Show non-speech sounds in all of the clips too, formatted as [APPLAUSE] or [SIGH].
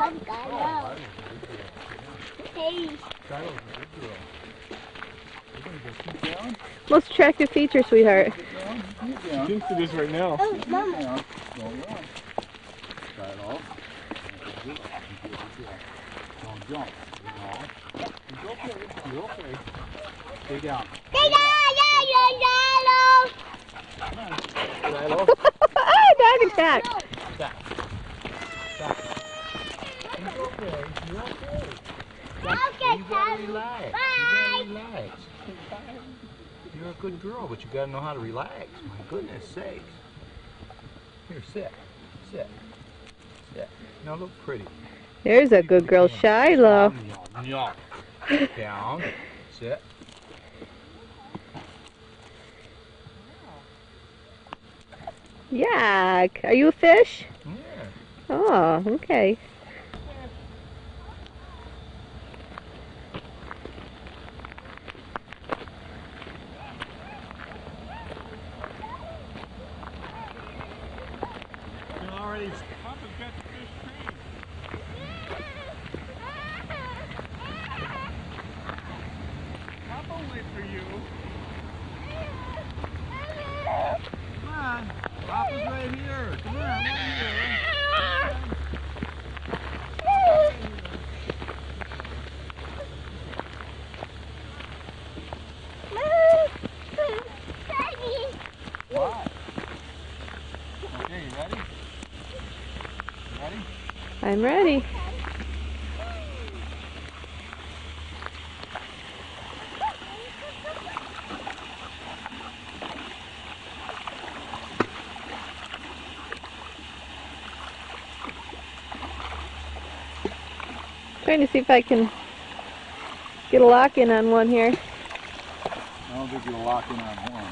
Come, Kylo. Hey. Kylo's a good girl. We're gonna go keep down. Most attractive feature, sweetheart. Get down. Down. thinks it is right now. Oh, Get Mama. down. Don't run. Kylo. Good girl. Good girl. Don't jump. No. It's okay. You're okay. Stay down. Hey, yeah, yeah, yeah, Kylo. Dog attack. It's okay. You're okay. Okay, You gotta Kylo. relax. You Bye. gotta relax. You're a good girl, but you gotta know how to relax. My goodness sakes. Here, sit. Sit. Sit. Now look pretty. There's a good girl, Shiloh. Down, down. Down. Sit. Yuck. Are you a fish? Yeah. Oh, okay. You're already. Papa's got the fish trained. For you. Come on. Papa's right here. Come on. Right here. I'm ready. Trying to see if I can get a lock in on one here. I don't think you'll lock in on one,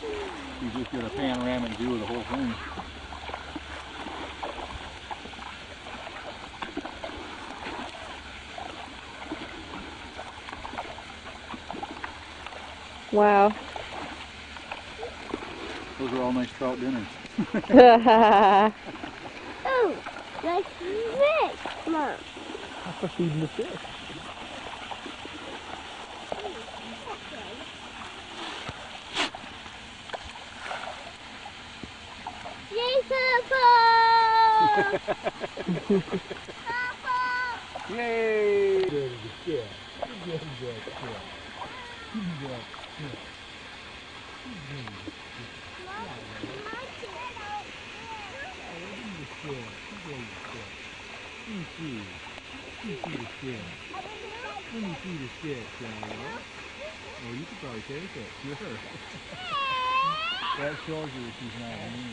but you just get a panoramic view of the whole thing. Wow. Those are all nice trout dinners. [LAUGHS] [LAUGHS] Oh, like this, Mom. Papa feeding the fish. Yay, Papa! Papa! Yay! Good, good. Let me see. The shit. Let me see the shit, Sarah. Oh, you could probably take it. Sure. that shows you that she's not mean.